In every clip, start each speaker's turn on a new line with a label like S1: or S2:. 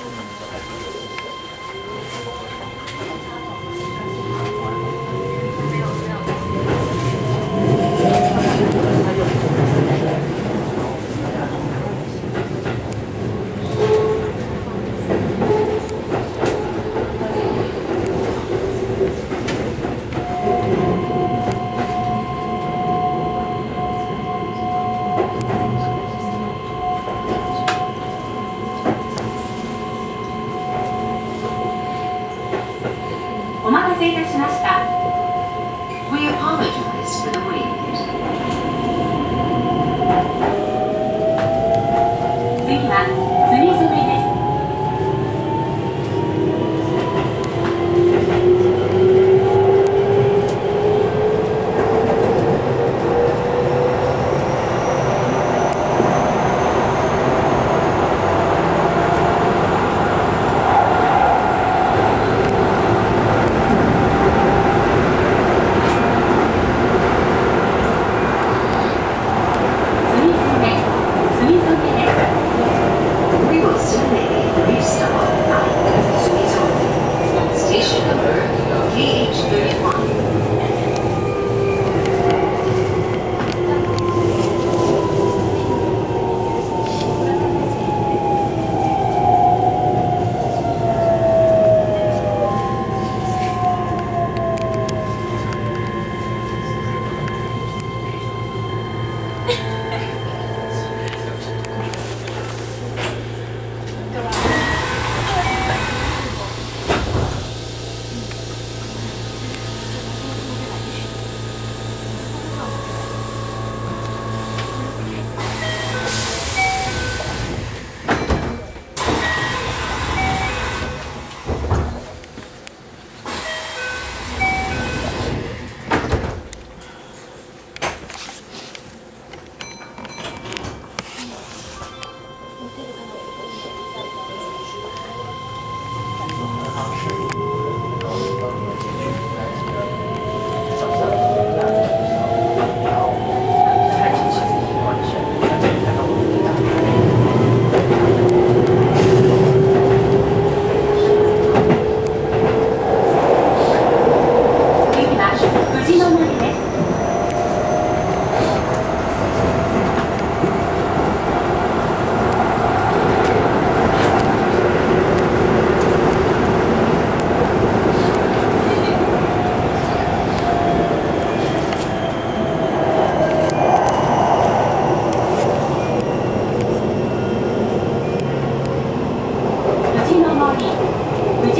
S1: Oh。お待たせいたしました。
S2: We apologize for the wait.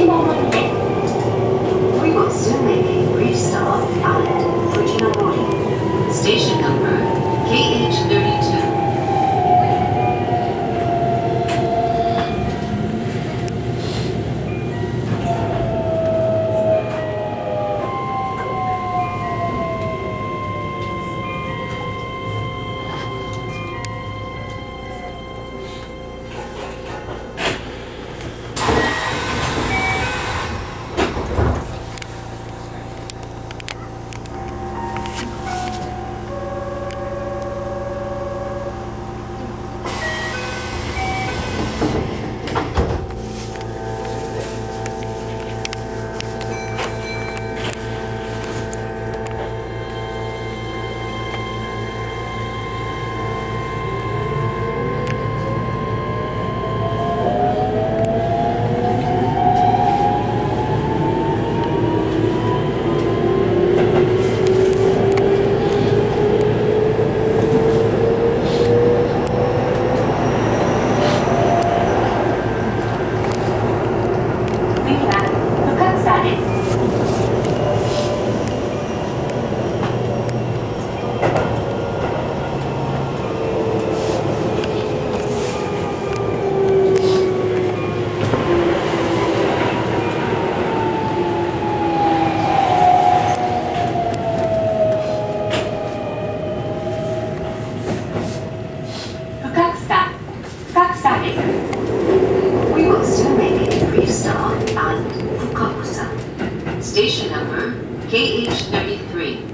S1: Come on, come on.
S2: KH33.